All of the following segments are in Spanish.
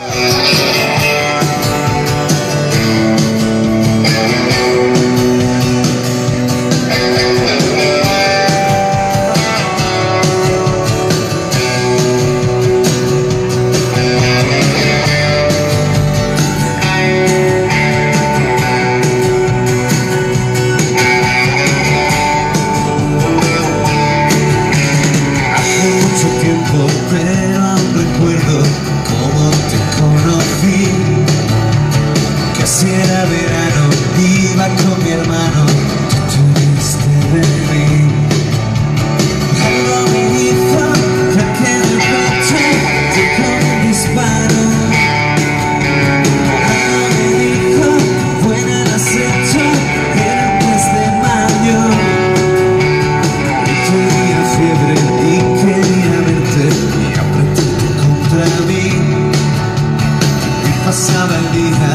Uh-huh. القسامة ليها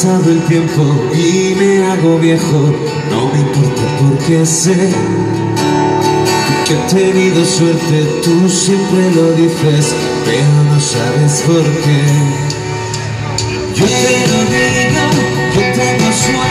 pasado el tiempo y me hago viejo. No me importa porque sé Que he tenido suerte, tú siempre lo dices Pero no sabes por qué. Yo te lo digo, yo tengo suerte